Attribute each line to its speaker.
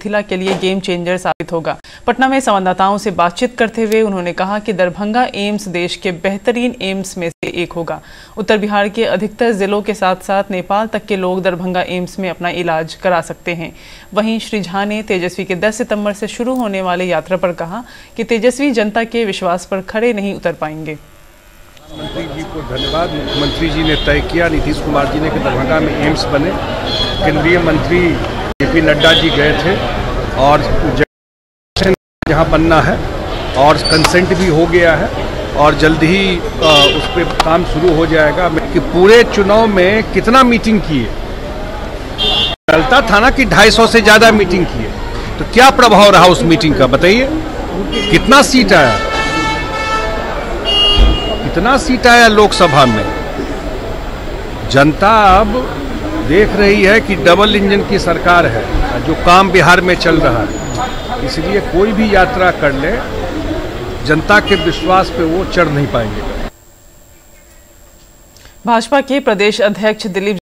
Speaker 1: मिथिला के लिए game changer साबित होगा। पटना में संवाददाताओं से बातचीत करते हुए उन्होंने कहा कि दरभंगा, एम्स देश के बेहतरीन एम्स में से एक होगा। उत्तर बिहार के अधिकतर जिलों के साथ साथ नेपाल तक के लोग दरभंगा एम्स में अपना इलाज करा सकते हैं। वहीं श्री झा ने तेजस्वी के 10 सितंबर से शुरू होने वाले यात्रा पर कहा कि तेजस्वी जनता के विश्वास पर खड़े नहीं उतर पाएँगे।
Speaker 2: मंत्री जी को धन्यवाद। मुख्यमंत्री जी ने तय किया, नीतीश कुमार जी ने कि दरभंगा में एम्स बने। केंद्रीय मंत्री पी नड्डा जी गए थे और जहाँ बनना है और कंसेंट भी हो गया है और जल्द ही उस पर काम शुरू हो जाएगा। कि पूरे चुनाव में कितना मीटिंग किए? चलता था ना कि 250 से ज़्यादा मीटिंग किए। तो क्या प्रभाव रहा उस मीटिंग का, बताइए। कितना सीट आया? कितना सीट आया लोकसभा में? जनता अब देख रही है कि डबल इंजन की सरकार है, जो काम बिहार में चल रहा है। इसलिए कोई भी यात्रा कर ले, जनता के विश्वास पे वो चढ़ नहीं पाएँगे।
Speaker 1: भाजपा के प्रदेश अध्यक्ष दिलीप